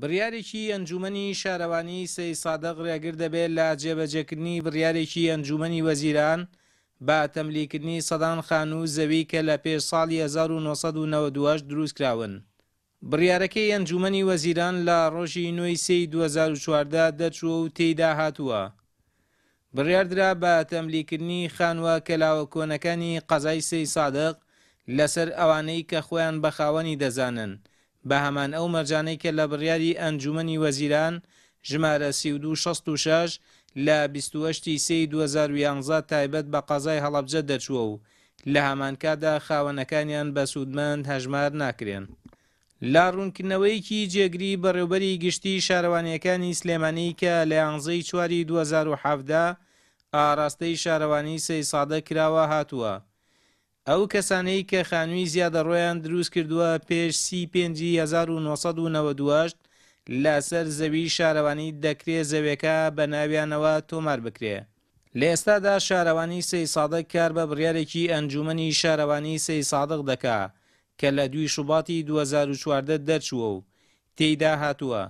بڕیارێکی ئەنجوومەنی شارەوانی سەیدسادق رێگر دەبێت لە جێبەجێکردنی بڕیارێکی ئەنجوومەنی وەزیران بە تەملیککردنی سەدان خانوو زەوی کە لە پێش ساڵی هەزار و نۆ سەد و نەوەد و هەشت دروستکراون. بڕیارەکەی ئەنجوومەنی وەزیران لە رۆژی نۆ ی سێی دوو هەزار و چواردە دەرچووە و تێیدا هاتووە، بڕیاردرا بە تەملیککردنی خانووە کەلاوە کۆنەکانی قەزای سەیدسادق لەسەر ئەوانەی کە خۆیان بە خاوەنی دەزانن بە هەمان ئەو مەرجانەی کە لە بڕیاری ئەنجوومەنی وەزیران ژمارە سی و دوو شەست و شەش لە بیست و هەشت ی سێی دوو هەزار و یازدە تایبەت بە قەزای هەڵەبجە دەرچووە و لە هەمانکاتدا خاوەنەکانیان بە سوودمەند هەژمار ناکرێن. لە ڕوونکردنەوەیەکی جێگری بەڕێوبەری گشتی شارەوانییەکانی سلێمانی کە لە یانزە ی چوار ی دوو هەزار و حەڤدە ئاڕاستەی شارەوانی سەیدسادق کراوە هاتووە، ئەو کەسانەی کە خانووی زیادەڕۆیان دروست کردووە پێش سی ی پێنجی هەزار و نۆ سەد و نەوەد و هەشت لەسەر زەوی شارەوانی دەکرێ زەوێکە بە ناویانەوە تۆمار بکرێ. لە ئێستادا شارەوانی سەیدسادق کار بە بڕیارێکی ئەنجوومەنی شارەوانی سەیدسادق دەکا کە لە دووی شوباتی دوو هەزار و چواردە دەرچووە و تێیدا هاتووە،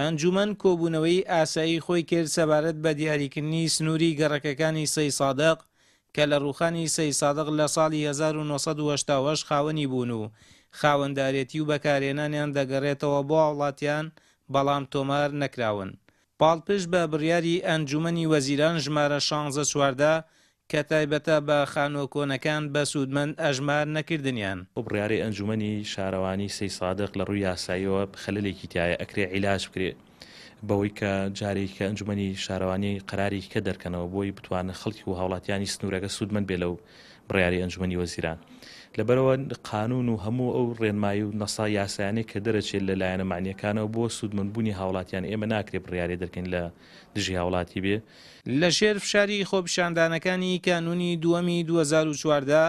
ئەنجومەن کۆبوونەوەی ئاسایی خۆی کرد سەبارەت بە دیاریکردنی سنووری گەڕەکەکانی سەیسادق کە لە ڕووخانی سەیسادق لە ساڵی هەزار و نۆ سەد و هەشتا و هەشت خاوەنی بوون و خاوەندارێتی و بەکارهێنانیان دەگەڕێتەوە بۆ هاوڵاتیان بەڵام تۆمار نەکراون پاڵپشت بە بڕیاری ئەنجومەنی وەزیران ژمارە شانزە چواردە کە تایبەتە بە خانووە کۆنەکان بە سوودمەند ئەژمار نەکردنیان. ئەو بڕیارەی ئەنجومەنی شارەوانی سەید سادق لە رووی یاساییەوە خەلەلێکی تیایە ئەکرێ عیلاج بکرێ بەوەی کە جارێکی کە ئەنجومەنی شارەوانی قەرارێکی کە دەرکەنەوە بۆی بتوانن خەڵکی و هاوڵاتیانی سنوورەکە سوودمەند بێ لەو بڕیارەی ئەنجومەنی وەزیران لەبەرئەوە قانوون و هەموو ئەو رێنمایی و نەسا یاسایانەی کە دەرەچێت لە لایەنە مەعنیەکانەوە بۆ سوودمەندبوونی هاوڵاتیان ئێمە ناکرێ بڕیارێ دەرکەین لە دژی هاوڵاتی بێ. لە ژێر فشاری خۆپیشاندانەکانی کانوونی دووەمی دوو هەزار و چواردە،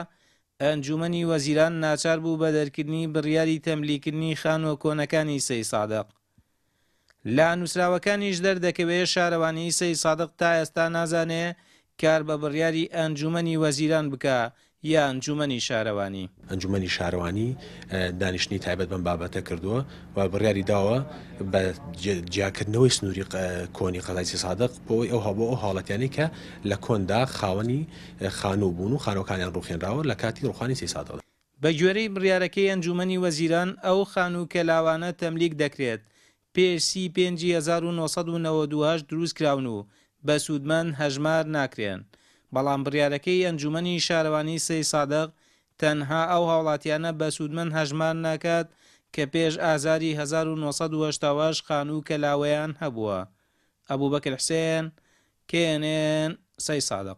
ئەنجوومەنی وەزیران ناچار بوو بە دەرکردنی بڕیاری تەملیکردنی خانووە کۆنەکانی سەیدسادق. لە نووسراوەکانیش دەردەکەوێ شارەوانیی سەیدسادق تا ئێستا نازانێ کار بە بڕیاری ئەنجوومەنی وەزیران بکا یە ئەنجومەنی شارەوانی. ئەنجومەنی شارەوانی دانیشتنی تایبەت بەم بابەتە کردووە و بڕیاری داوە بە جیاکردنەوەی سنووری کۆنی قەزای سی سادق بۆی ئەو هەبوو ئەو حاڵەتیانی کە لە کۆندا خاوەنی خانوو بوون و خانووەکانیان ڕوخێنراوە لە کاتی ڕوخانی سی سادق. بەگوێرەی بڕیارەکەی ئەنجومەنی وەزیران ئەو خانوو کە لاوانە تەملیک دەکرێت پێش سی پێنجی هەزار و نۆ سەد و نەوەد و هەشت دروستکراون و بە سوودمەند هەژمار ناکرێن، بەڵام بڕیارەکەی ئەنجوومەنی شارەوانی سەید سادق تەنها ئەو هاوڵاتیانە بە سوودمەند هەژمار ناکات کە پێش ئازاری هەزار و نۆ سەد و هەشتا و هەشت خانوو کەلاوەیان هەبووە. ئەبوبەکر حسێن، knn، سەیدسادق.